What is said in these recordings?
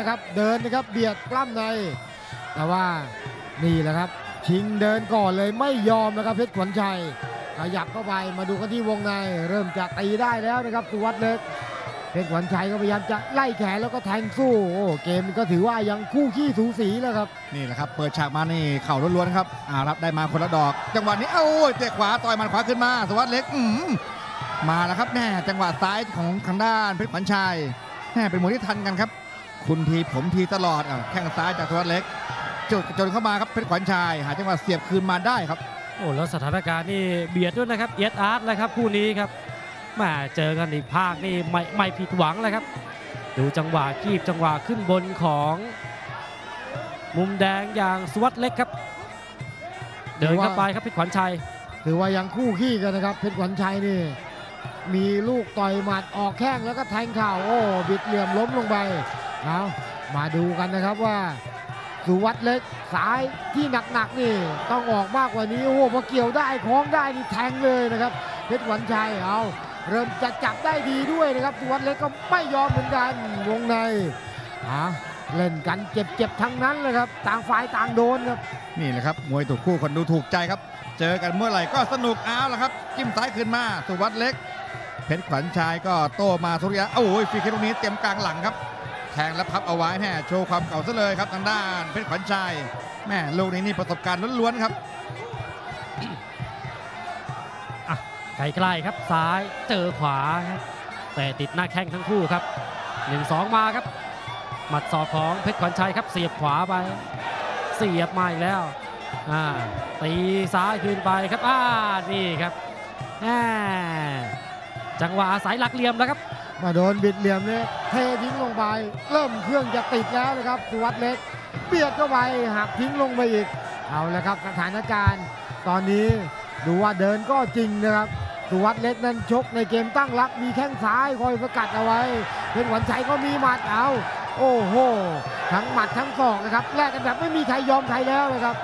นะครับ เดินนะครับเบียดกล้ำใน แต่ว่านี่แหละครับ ชิงเดินก่อนเลยไม่ยอมนะครับเพชรขวัญชัยขยับเข้าไปมาดูกันที่วงใน เริ่มจะตีได้แล้วนะครับสุวัสด์เล็กเพชรขวัญชัยก็พยายามจะไล่แขนแล้วก็แทงสู้โอ้เกมก็ถือว่ายังคู่ขี้สูสีแล้วครับนี่แหละครับ เปิดฉากมานี่เข่าล้วนๆครับอ่ารับได้มาคนละดอก จังหวะนี้เอ้าโอ้ยเตะขวาต่อยมันขวาขึ้นมาสวัสดิ์เล็กอืมมาแล้วครับแน่จังหวะซ้ายของทางด้านเพชรขวัญชัยแน่เป็นมวยที่ทันกันครับ คุณทีผมทีตลอดอะแข้งซ้ายจากสวัสดิ์เล็กจุดจนเข้ามาครับเพชรขวัญชัยหาจังหวะเสียบคืนมาได้ครับโอ้แล้วสถานการณ์นี่เบียดด้วยนะครับเอียดอาร์ตเลยครับคู่นี้ครับแหมาเจอกันอีกภาคนี่ไม่ไม่ผิดหวังเลยครับ ดูจังหวะคีบจังหวะขึ้นบนของมุมแดงอย่างสวัสดิ์เล็กครับ เดินเข้าไปครับเพชรขวัญชัยถือว่ายังคู่ขี้กันนะครับเพชรขวัญชัยนี่ มีลูกต่อยหมัดออกแข้งแล้วก็แทงเข่าโอ้บิดเหลี่ยมล้มลงไป เอามาดูกันนะครับว่า สุวัสด์เล็กสายที่หนักๆนี่ ต้องออกมากกว่านี้ โอ้โหพอเกี่ยวได้คล้องได้นี่แทงเลยนะครับ เพชรขวัญชัยเอาเริ่มจะจับได้ดีด้วยนะครับสุวัสด์เล็กก็ไม่ยอมเหมือนกันวงในเอาเล่นกันเจ็บๆทั้งนั้นเลยครับ ต่างฝ่ายต่างโดนครับ นี่แหละครับ มวยถูกคู่คนดูถูกใจครับ เจอกันเมื่อไหร่ก็สนุกเอาละครับ จิ้มซ้ายขึ้นมา สุวัสดิ์เล็ก เพชรขวัญชัยก็โต้มาทุระยะโอ้ยฟรีคิกตรงนี้เต็มกลางหลังครับ แทงและพับเอาไว้แน่โชว์ความเก่าซะเลยครับทางด้านเพชรขวัญชัยแม่ลูกนี้นี่ประสบการณ์ล้วนๆครับใกล้ๆครับซ้ายเจอขวาครับแต่ติดหน้าแข้งทั้งคู่ครับ 1-2 มาครับ หมัดศอกของเพชรขวัญชัยครับเสียบขวาไป เสียบมาอีกแล้วอ่าตีซ้ายคืนไปครับอ่านี่ครับอ่จังหวะอาศัยหลักเหลี่ยมแล้วครับ มาโดนบิดเหลี่ยมเนี่ยเททิ้งลงไป เริ่มเครื่องจะติดแล้วนะครับสุวัสด์เล็ก เบียดเข้าไปหักทิ้งลงไปอีก เอาละครับสถานการณ์ ตอนนี้ดูว่าเดินก็จริงนะครับสุวัสด์เล็กนั้นชกในเกมตั้งรับมีแข้งซ้ายคอยสกัดเอาไว้เพชรหวันชัยก็มีหมัดเอาโอ้โหทั้งหมัดทั้งศอกนะครับแลกกันแบบไม่มีใครยอมใครแล้วนะครับ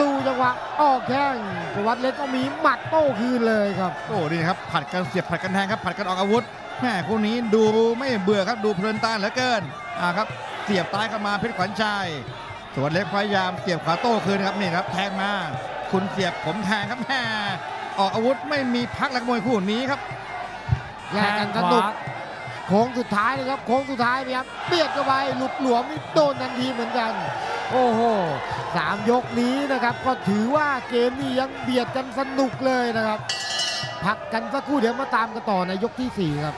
ดูจังหวะออกแข้งสุวัสด์เล็กก็มีหมัดโต้คืนเลยครับโอ้นี่ครับผัดกันเสียบผัดกันแทงครับผัดกันออกอาวุธ แม่คู่นี้ดูไม่เบื่อครับดูเพลินตาเหลือเกินอ่าครับเสียบซ้ายเข้ามาเพชรขวัญชัยส่วนเล็กพยายามเสียบขวาโต้คืนครับนี่ครับแทงมา คุณเสียบผมแทงครับแม่ออกอาวุธไม่มีพักหลักมวยคู่นี้ครับแลกกันสนุกโค้งสุดท้ายนะครับโค้งสุดท้ายนะครับเบียดเข้าไปหลุดหลวมนี่โดนทันทีเหมือนกัน โอ้โหสามยกนี้นะครับ ก็ถือว่าเกมนี้ยังเบียดกันสนุกเลยนะครับ พักกันสักครู่เดี๋ยวมาตามกันต่อในยกที่ 4 ครับ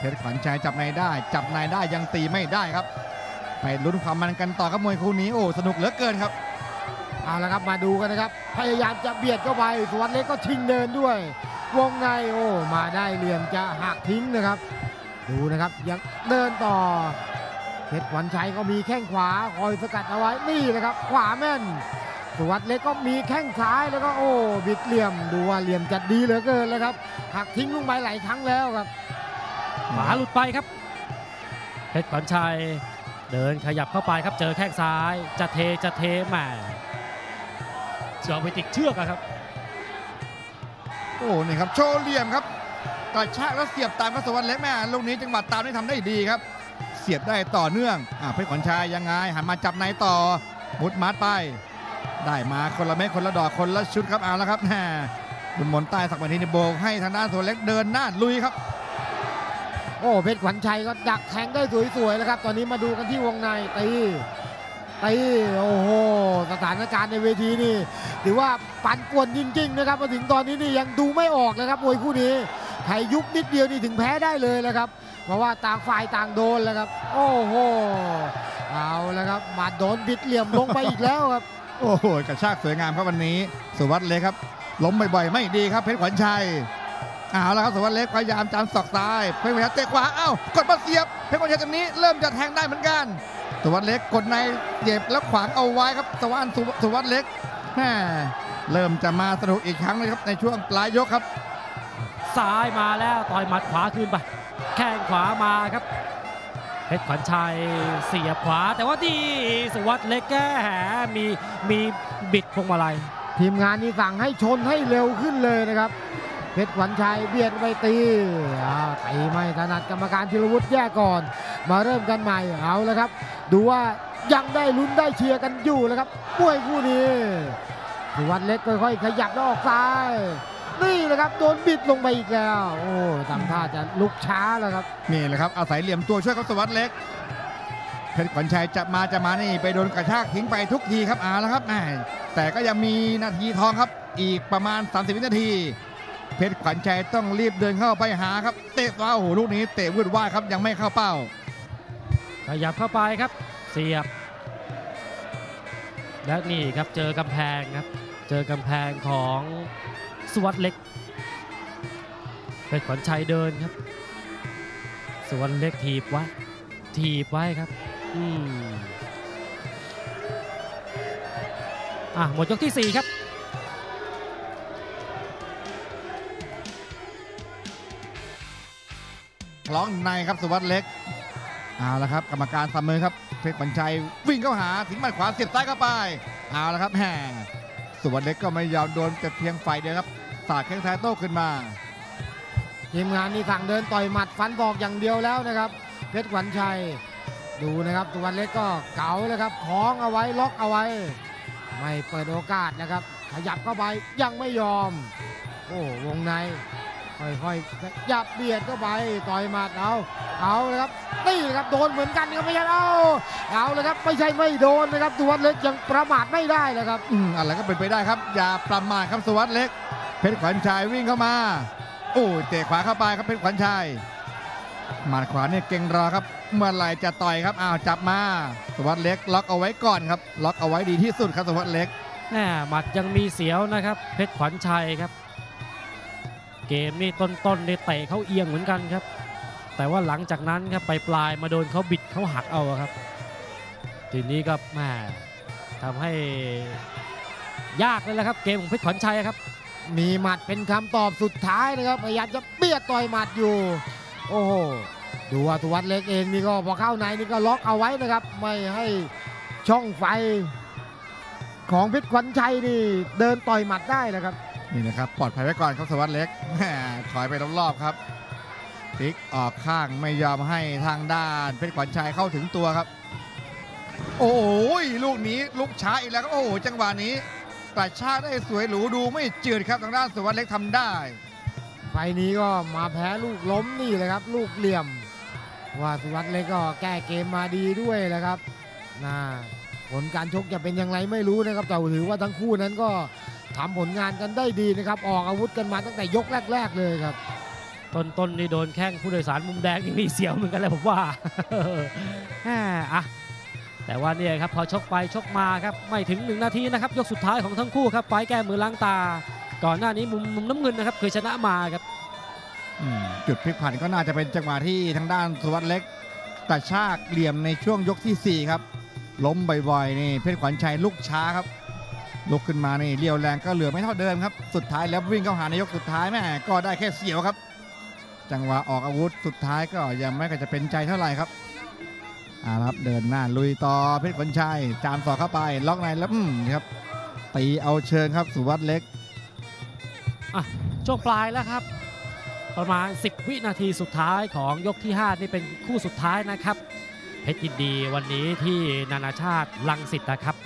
เพชรขวัญชัยจับในได้ จับในได้ยังตีไม่ได้ครับ ไปลุ้นความมันกันต่อครับมวยคู่นี้โอ้สนุกเหลือเกินครับเอาละครับมาดูกันนะครับ พยายามจะเบียดเข้าไปสุวรรณเล็กก็ชิงเดินด้วย วงในโอ้มาได้เหลี่ยมจะหักทิ้งนะครับ ดูนะครับยังเดินต่อเพชรขวัญชัยก็มีแข้งขวาคอยสกัดเอาไว้นี่นะครับ ขวาแม่นสุวัสดิ์เล็กก็มีแข้งซ้ายแล้วก็โอ้บิดเหลี่ยมดูว่าเหลี่ยมจัดดีเหลือเกินแล้วครับหักทิ้งลงไปหลายครั้งแล้วครับขวาหลุดไปครับเพชรขวัญชัยเดินขยับเข้าไปครับเจอแข้งซ้าย จะเทจะเทแหม่จะเอไปติดเชือกอะครับ โอ้นี่ครับโชว์เหลี่ยมครับกระชากแล้วเสียบตามครัสวัสดิ์เล็กแม่ลูกนี้จังหวัดตามได้ทำได้ดีครับ เสียบได้ต่อเนื่องอ่าเพชรขวัญชัยยังไงหันมาจับในต่อมุดมัดไป ได้มาคนละเม็ดคนละดอกคนละชุดครับเอาแล้วครับแหมคุณมนต์ใต้สักวันทีนี่โบกให้ทางด้านสวนเล็กเดินหน้าลุยครับ โอ้เพชรขวัญชัยก็ดักแทงได้สวยๆแล้วครับ ตอนนี้มาดูกันที่วงในตี ตีโอ้โหสถานการณ์ในเวทีนี่ถือว่าปั่นป่วนจริง ๆ นะครับมาถึงตอนนี้นี่ยังดูไม่ออกนะครับมวยคู่นี้ใครยุบนิดเดียวนี่ถึงแพ้ได้เลยแล้วครับ เพราะว่าต่างฝ่ายต่างโดนแล้วครับ โอ้โหเอาแล้วครับมาโดนบิดเหลี่ยมลงไปอีกแล้วครับ โอ้โหกระชากสวยงามครับวันนี้ สุวัสดิ์เล็กครับ ล้มบ่อยๆไม่ดีครับเพชรขวัญชัยเอาละครับสุวัสดิ์เล็กพยายามจามศอกซ้ายเพชรขวัญชัยเตะขวาเอ้ากดมาเสียบเพชรขวัญชัยตรงนี้เริ่มจะแทงได้เหมือนกัน สุวัสดิ์เล็กกดในเจ็บแล้วขวางเอาไว้ครับสวัสดิ์สุวัสดิ์เล็กแม่เริ่มจะมาสนุกอีกครั้งเลยครับในช่วงปลายยกครับ ซ้ายมาแล้วต่อยหมัดขวาคืนไปแข้งขวามาครับเพชรขวัญชัยเสียบขวา แต่ว่าดีสุวัสด์เล็กแก้แหมมีมีบิดพวงมาลัยทีมงานนี่สั่งให้ชนให้เร็วขึ้นเลยนะครับ เพชรขวัญชัยเบียดไปตีตีไม่ถนัดกรรมการธีรวุฒิแยกก่อน มาเริ่มกันใหม่เอาแล้วครับ ดูว่ายังได้ลุ้นได้เชียร์กันอยู่แล้วครับมวยคู่นี้สุวัสด์เล็กค่อยๆขยับแล้วออกซ้าย นี่แหละครับโดนบิดลงไปอีกแล้ว โอ้ทำท่าจะลุกช้าแล้วครับนี่แหละครับอาศัยเหลี่ยมตัวช่วยครับสวัสดิ์เล็กเพชรขวัญชัยจะมาจะมานี่ไปโดนกระชากทิ้งไปทุกทีครับเอาแล้วครับแม่แต่ก็ยังมีนาทีทองครับอีกประมาณ 30 วินาที เพชรขวัญชัยต้องรีบเดินเข้าไปหาครับ เตะว้าโอ้โหลูกนี้เตะวืดวายครับยังไม่เข้าเป้า ขยับเข้าไปครับ เสียบ แล้วนี่ครับเจอกำแพงครับ เจอกำแพงของสุวัสด์เล็ก เพชรขวัญชัยเดินครับสุวัสด์เล็กถีบไว้ถีบไว้ครับ อืมอะหมดยกที่ 4 ครับ ร้องในครับสุวัสดิ์เล็กเอาละครับกรรมการเสมอครับเพชรขวัญชัยวิ่งเข้าหาถึงหมัดขวาเสียบซ้ายเข้าไปเอาละครับแหมสุวัสดิ์เล็กก็ไม่ยอมโดนแต่เพียงฝ่ายเดียวครับสาดแข้งซ้ายโต้ขึ้นมาทีมงานนี่สั่งเดินต่อยหมัดฟันบอกอย่างเดียวแล้วนะครับเพชรขวัญชัยดูนะครับสุวรรณเล็กก็เก๋าเลยครับคล้องเอาไว้ล็อกเอาไว้ ไม่เปิดโอกาสนะครับ ขยับเข้าไปยังไม่ยอม โอ้วงใน ค่อยๆขยับเบียดเข้าไปต่อยหมัดเอาเอาเลยครับนี่ครับโดนเหมือนกันครับไม่ใช่เอาเอาเลยครับไม่ใช่ไม่โดนนะครับสุวรรณเล็กยังประมาทไม่ได้เลยครับอืมอะไรก็เป็นไปได้ครับ อย่าประมาทครับสุวัสดิ์เล็ก เพชรขวัญชัยวิ่งเข้ามาโอ้เตะขวาเข้าไปครับเพชรขวัญชัยหมัดขวาเนี่ยเก่งรอครับ เมื่อไหร่จะต่อยครับอ้าวจับมาสุวัสดิ์เล็ก ล็อกเอาไว้ก่อนครับ ล็อกเอาไว้ดีที่สุดครับสุวัสดิ์เล็กแหม่หมัดยังมีเสียวนะครับ เพชรขวัญชัยครับ เกมนี่ต้นๆนี่เตะเขาเอียงเหมือนกันครับ แต่ว่าหลังจากนั้นครับไปปลายๆมาโดนเขาบิดเขาหักเอาครับ ทีนี้ก็แม่ทำให้ยากเลยแหละครับ เกมของเพชรขวัญชัยครับ มีหมัดเป็นคำตอบสุดท้ายนะครับพยายามจะเบียดต่อยหมัดอยู่ โอ้โหดูว่าตุวัดเล็กเองนี่ก็พอเข้าในนี่ก็ล็อกเอาไว้นะครับ ไม่ให้ช่องไฟของเพชรขวัญชัยนี่เดินต่อยหมัดได้แล้วครับ นี่นะครับปลอดภัยไว้ก่อนครับสวัสดิ์เล็กถอยไปรอบๆครับพลิกออกข้างไม่ยอมให้ทางด้านเพชรขวัญชัยเข้าถึงตัวครับ โอ้ยลูกนี้ลูกช้าอีกแล้วโอ้โหจังหวะนี้กระชากได้สวยหรูดูไม่จืดครับทางด้านสวัสดิ์เล็กทำได้ ไฟนี้ก็มาแพ้ลูกล้มนี่เลยครับ ลูกเหลี่ยม ว่าสวัสด์เล็กก็แก้เกมมาดีด้วยแหละครับนะผลการชกจะเป็นอย่างไรไม่รู้นะครับแต่ถือว่าทั้งคู่นั้นก็ ทำผลงานกันได้ดีนะครับออกอาวุธกันมาตั้งแต่ยกแรก ๆ เลยครับต้นๆนี่โดนแข้งผู้โดยสารมุมแดงนี่มีเสียวเหมือนกันเลยผมว่าแหม่อะแต่ว่าเนี่ยครับพอชกไปชกมาครับไม่ถึง 1 นาทีนะครับยกสุดท้ายของทั้งคู่ครับไฟล์แก้มือล้างตา ก่อนหน้านี้มุมมุมน้ำเงินนะครับเคยชนะมาครับอืมจุดพลิกผันก็น่าจะเป็นจังหวะที่ทางด้านสุวัสดิ์เล็กกระชากเหลี่ยมในช่วงยกทีสี่4 ครับ ล้มบ่อยๆนี่เพชรขวัญชัยลุกช้าครับ ลุกขึ้นมานี่เรียวแรงก็เหลือไม่เท่าเดิมครับ สุดท้ายแล้ววิ่งเข้าหาในยกสุดท้ายแม่ก็ได้แค่เสียวครับ จังหวะออกอาวุธสุดท้ายก็ยังไม่ก็จะเป็นใจเท่าไหร่ครับเอาละครับเดินหน้าลุยต่อเพชรขวัญชัยจามสอเข้าไป ล็อกในแล้วอืมนี่ครับตีเอาเชิงครับสุวัสดิ์เล็กช่วงปลายแล้วครับ ประมาณ 10 วินาทีสุดท้ายของยกที่ 5 นี่เป็นคู่สุดท้ายนะครับเพชรยินดีวันนี้ที่นานาชาติลังสิตนะครับ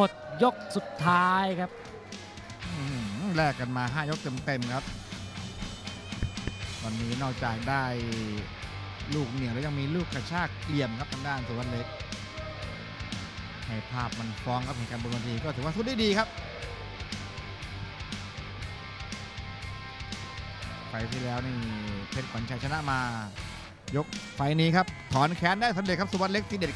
หมดยกสุดท้ายครับแลกกันมา 5 ยกเต็มๆครับ วันนี้นอกจากได้ลูกเหนียวแล้วยังมีลูกกระชากเหลี่ยมครับทางด้านสุวรรณเล็ก ให้ภาพมันฟ้องครับเหตุการณ์บนเวทีก็ถือว่าสู้ได้ดีครับ ไฟที่แล้วนี่เพชรขวัญชัยชนะมา ยกไฟนี้ครับ ถอนแขนได้สำเร็จครับสุวรรณเล็กทีเด็ด